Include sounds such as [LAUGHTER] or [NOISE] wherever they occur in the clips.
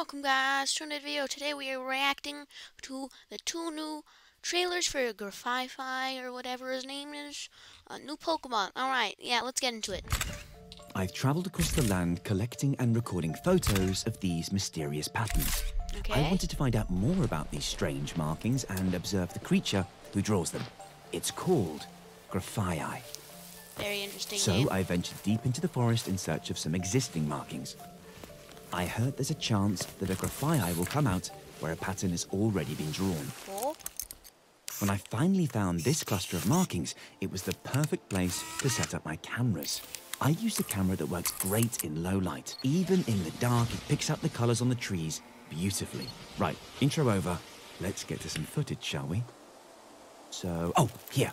welcome guys to another video. Today we are reacting to the two new trailers for Grafify or whatever his name is. A new Pokemon. Alright, yeah, let's get into it. I've travelled across the land collecting and recording photos of these mysterious patterns. Okay. I wanted to find out more about these strange markings and observe the creature who draws them. It's called Grafaiai. Very interesting So name. I ventured deep into the forest in search of some existing markings. I heard there's a chance that a Grafaiai will come out where a pattern has already been drawn. When I finally found this cluster of markings, it was the perfect place to set up my cameras. I used a camera that works great in low light. Even in the dark, it picks up the colours on the trees beautifully. Right, intro over. Let's get to some footage, shall we? So, oh, here.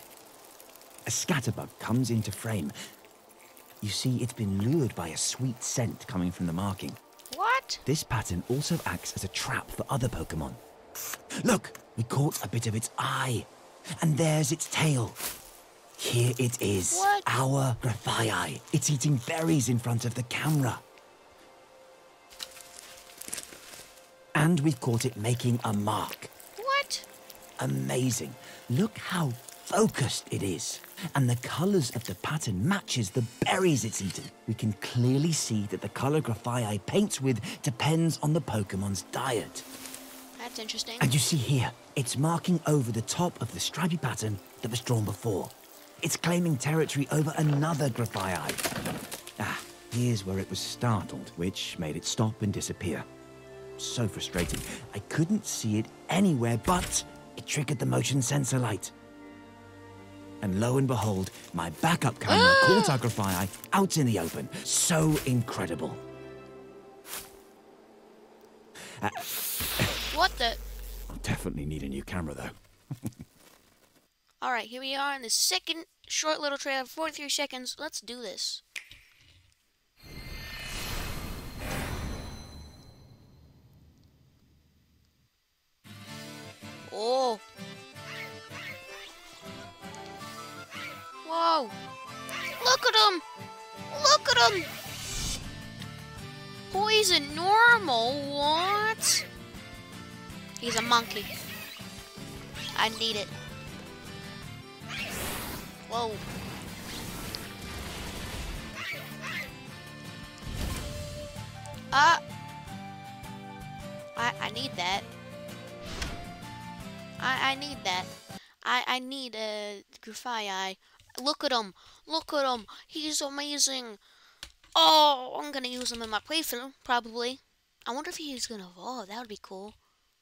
A scatterbug comes into frame. You see, it's been lured by a sweet scent coming from the marking. What? This pattern also acts as a trap for other Pokemon. Look, we caught a bit of its eye. And there's its tail. Here it is. What? Our Grafaiai. It's eating berries in front of the camera. And we've caught it making a mark. What? Amazing. Look how focused it is. And the colours of the pattern matches the berries it's eaten. We can clearly see that the colour Grafaiai paints with depends on the Pokemon's diet. That's interesting. And you see here, it's marking over the top of the stripy pattern that was drawn before. It's claiming territory over another Grafaiai. Ah, here's where it was startled, which made it stop and disappear. So frustrating. I couldn't see it anywhere, but it triggered the motion sensor light. And lo and behold, my backup camera [GASPS] caught our Grafaiai out in the open. So incredible. [LAUGHS] What the? I'll definitely need a new camera, though. [LAUGHS] Alright, here we are in the second short little trailer, 43 seconds. Let's do this. Look at him. Look at him. Poison normal. What? He's a monkey. I need it. Whoa. Uh. I, I need that. I, I need that. I, I need a Grafaiai. Look at him. Look at him. He's amazing. Oh, I'm gonna use him in my playthrough, probably. I wonder if he's gonna evolve. That would be cool.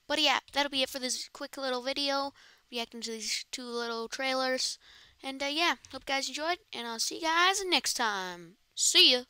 But yeah, that'll be it for this quick little video reacting to these two little trailers. And uh, yeah, hope you guys enjoyed, and I'll see you guys next time. See ya!